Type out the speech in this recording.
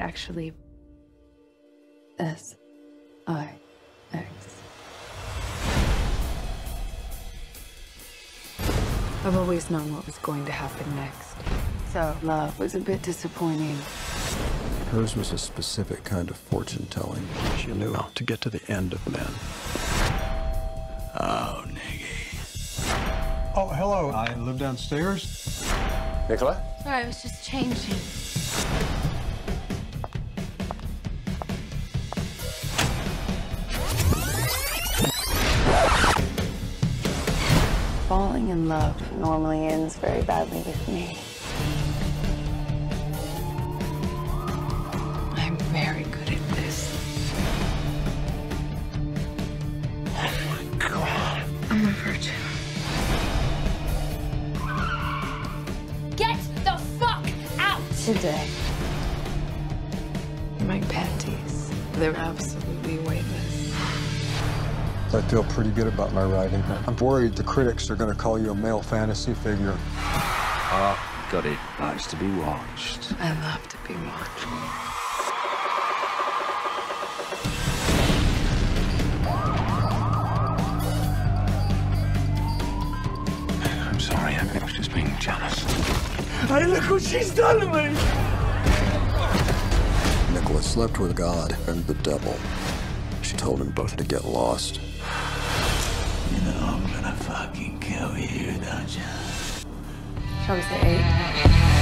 actually S I X. I've always known what was going to happen next. So, love was a bit disappointing. Hers was a specific kind of fortune telling. She knew how to get to the end of men. Oh, nigga. Oh, hello. I live downstairs. Nicola? Sorry, I was just changing. Falling in love normally ends very badly with me. I'm very good at this. Oh my god. I'm a virgin. Get the fuck out! Today, my panties, they're absolutely weightless. I feel pretty good about my writing. I'm worried the critics are going to call you a male fantasy figure. Ah, got it. Likes to be watched. I love to be watched. I'm sorry, I was just being jealous. Hey, look what she's done to me! Nicola slept with God and the devil. She told them both to get lost. You know I'm gonna fucking kill you, don't you? Shall we say eight?